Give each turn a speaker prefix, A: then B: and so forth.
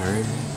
A: heard?